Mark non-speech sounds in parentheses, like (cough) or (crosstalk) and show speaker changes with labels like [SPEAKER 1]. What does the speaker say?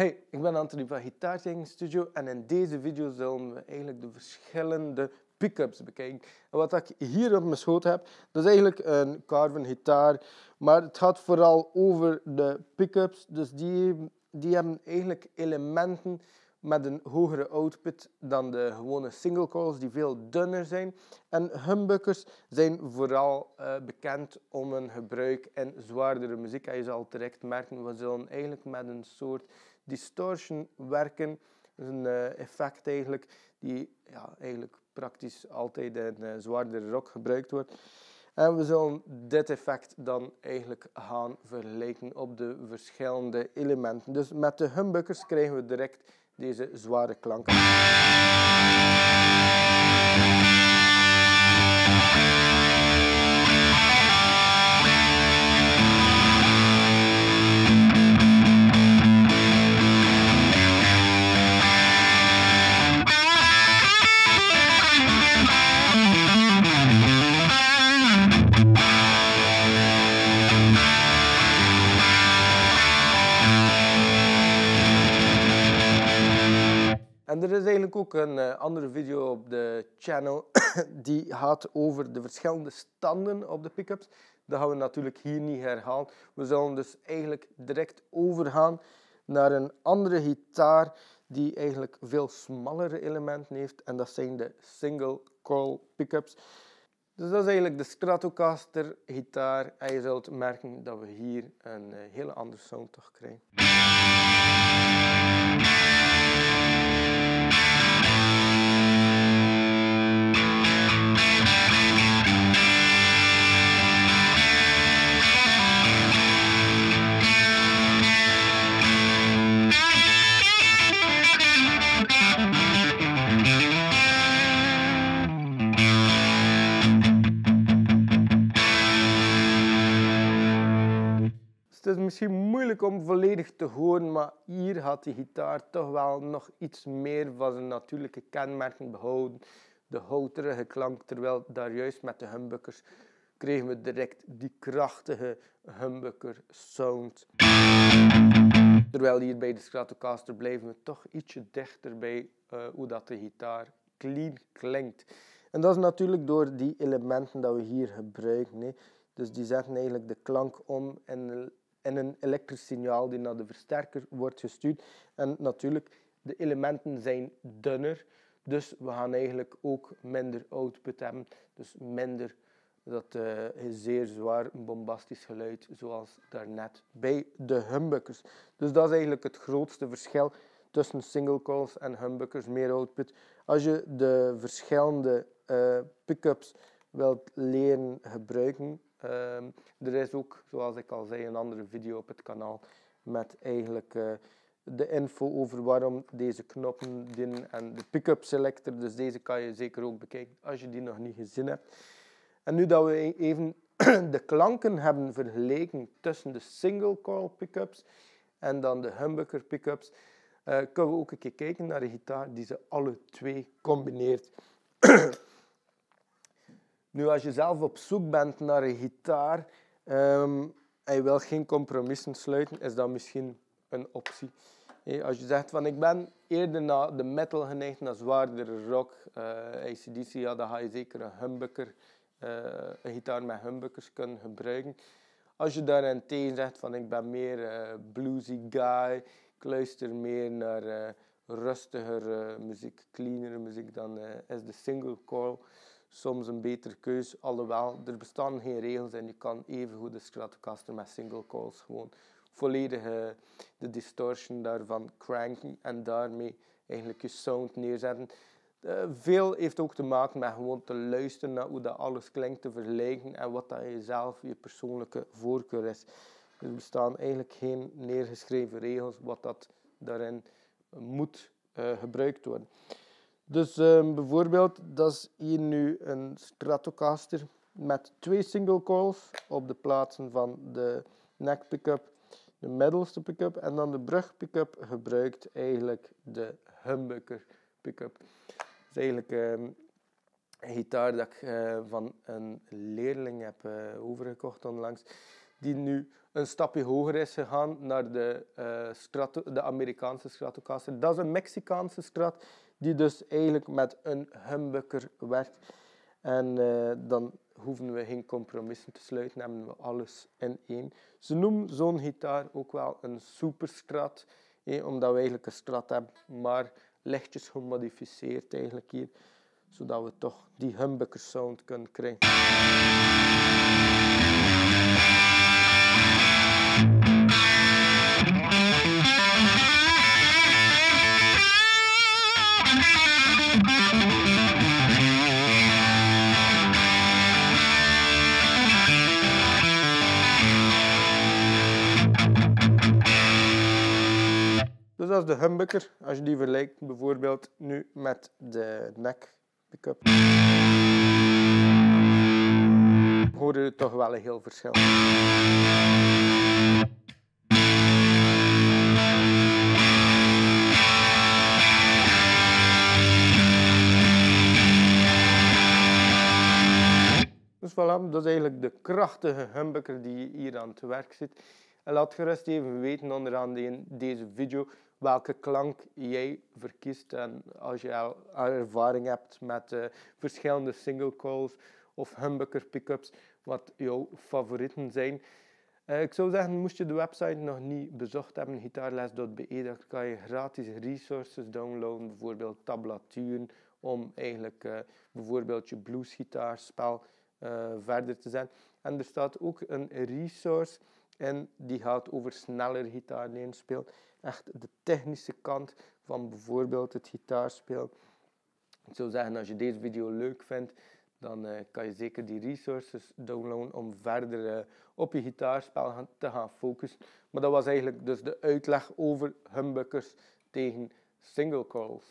[SPEAKER 1] Hey, ik ben Anthony van Guitar Studio en in deze video zullen we eigenlijk de verschillende pickups bekijken. En wat ik hier op mijn schoot heb, dat is eigenlijk een Carvin gitaar, maar het gaat vooral over de pickups. Dus die, die hebben eigenlijk elementen met een hogere output dan de gewone single coils die veel dunner zijn. En humbuckers zijn vooral uh, bekend om hun gebruik in zwaardere muziek. En je zal direct merken, we zullen eigenlijk met een soort distortion werken. Dat is een uh, effect eigenlijk die ja, eigenlijk praktisch altijd in uh, zwaardere rock gebruikt wordt. En we zullen dit effect dan eigenlijk gaan vergelijken op de verschillende elementen. Dus met de humbuckers krijgen we direct deze zware klanken. En er is eigenlijk ook een uh, andere video op de channel (coughs) die gaat over de verschillende standen op de pickups. Dat gaan we natuurlijk hier niet herhalen. We zullen dus eigenlijk direct overgaan naar een andere gitaar die eigenlijk veel smallere elementen heeft. En dat zijn de single coil pickups. Dus dat is eigenlijk de Stratocaster gitaar. En je zult merken dat we hier een uh, hele andere sound toch krijgen. Het is misschien moeilijk om volledig te horen, maar hier had die gitaar toch wel nog iets meer van zijn natuurlijke kenmerken behouden. De houterige klank, terwijl daar juist met de humbuckers kregen we direct die krachtige humbucker sound. Terwijl hier bij de Stratocaster blijven we toch ietsje dichter bij uh, hoe dat de gitaar clean klinkt. En dat is natuurlijk door die elementen dat we hier gebruiken. Hè. Dus die zetten eigenlijk de klank om en en een elektrisch signaal die naar de versterker wordt gestuurd. En natuurlijk, de elementen zijn dunner, dus we gaan eigenlijk ook minder output hebben. Dus minder dat uh, zeer zwaar bombastisch geluid, zoals daarnet bij de humbuckers. Dus dat is eigenlijk het grootste verschil tussen single calls en humbuckers, meer output. Als je de verschillende uh, pick-ups wilt leren gebruiken, Ehm, er is ook, zoals ik al zei, een andere video op het kanaal met eigenlijk uh, de info over waarom deze knoppen en de pick-up selector. Dus deze kan je zeker ook bekijken als je die nog niet gezien hebt. En nu dat we e- even (clears throat) de klanken hebben vergeleken tussen de single coil pickups en dan de humbucker pickups, uh, kunnen we ook een keer kijken naar de gitaar die ze alle twee combineert. (clears throat) Nu, als je zelf op zoek bent naar een gitaar um, en je wil geen compromissen sluiten, is dat misschien een optie. als je zegt van ik ben eerder naar de metal geneigd, naar zwaardere rock, uh, eh, ACDC, ja, dan ga je zeker een humbucker, uh, een gitaar met humbuckers kunnen gebruiken. Als je daarentegen zegt van ik ben meer uh, bluesy guy, ik luister meer naar rustiger muziek, cleanere muziek, dan is de single coil soms een betere keus. Alhoewel, er bestaan geen regels en je kan even goed de Stratocaster met single calls gewoon volledig uh, de distortion daarvan cranken en daarmee eigenlijk je sound neerzetten. Uh, veel heeft ook te maken met gewoon te luisteren naar hoe dat alles klinkt, te vergelijken en wat dat je zelf je persoonlijke voorkeur is. Er bestaan eigenlijk geen neergeschreven regels wat dat daarin moet uh, gebruikt worden. Dus um, bijvoorbeeld, dat is hier nu een Stratocaster met twee single coils op de plaatsen van de neck pickup, de middelste pickup en dan de brug pickup gebruikt eigenlijk de humbucker pickup. Dat is eigenlijk um, een gitaar dat ik uh, van een leerling heb uh, overgekocht onlangs. Die nu een stapje hoger is gegaan naar de, strato, de Amerikaanse Stratocaster. Dat is een Mexicaanse Strat die dus eigenlijk met een humbucker werkt. En uh, dan hoeven we geen compromissen te sluiten, hebben we alles in één. Ze noemen zo'n gitaar ook wel een superstrat, eh, omdat we eigenlijk een strat hebben, maar lichtjes gemodificeerd eigenlijk hier, zodat we toch die humbucker sound kunnen krijgen. Is de humbucker. Als je die vergelijkt bijvoorbeeld nu met de neck pick-up. Hoor je toch wel een heel verschil. Dus voilà, dat is eigenlijk de krachtige humbucker die hier aan het werk zit. En laat gerust even weten onderaan deze video welke klank jij verkiest. En als je al ervaring hebt met uh, verschillende single calls of humbucker pickups, wat jouw favorieten zijn. Uh, ik zou zeggen, moest je de website nog niet bezocht hebben, gitaarles.be, dan kan je gratis resources downloaden, bijvoorbeeld tablaturen, om eigenlijk uh, bijvoorbeeld je bluesgitaarspel verder te zetten. En er staat ook een resource en die gaat over sneller gitaar spelen. Echt de technische kant van bijvoorbeeld het gitaarspelen. Ik zou zeggen, als je deze video leuk vindt, dan uh, kan je zeker die resources downloaden om verder uh, op je gitaarspel te gaan focussen. Maar dat was eigenlijk dus de uitleg over humbuckers tegen single calls.